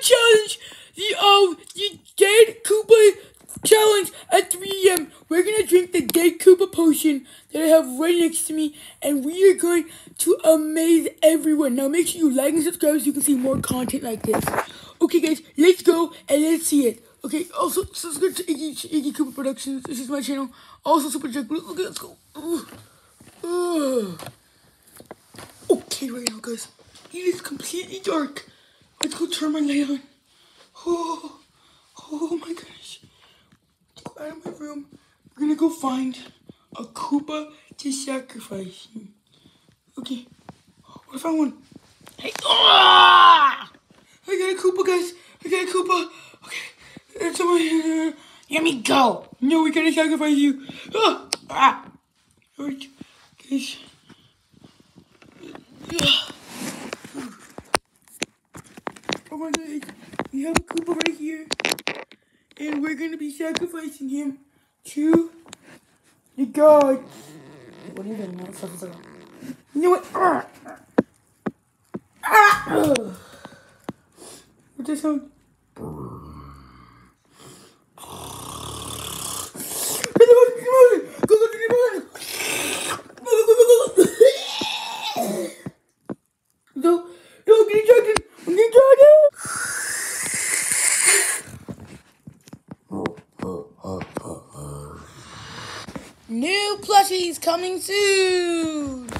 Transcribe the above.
challenge the Oh the dead Koopa challenge at 3 a.m. We're gonna drink the dead Koopa potion that I have right next to me, and we are going to amaze everyone. Now make sure you like and subscribe so you can see more content like this. Okay, guys, let's go and let's see it. Okay, also subscribe to Iggy, Iggy Koopa Productions. This is my channel. Also, Super Jack. Okay, let's go. Ugh. Ugh. Okay, right now, guys, it is completely dark. Turn my light on. Oh, oh my gosh. Go out of my room. We're gonna go find a Koopa to sacrifice. Okay. What if I want? Hey, ah! I got a Koopa, guys. I got a Koopa. Okay. It's on my. let me go. No, we gotta sacrifice you. Ah! ah. Alright, guys. Ah. Oh my god, we have a Koopa right here. And we're gonna be sacrificing him to the gods. What are you doing, motherfucker? You know what? Ah! What's that sound? No, no, get dragon! New plushies coming soon!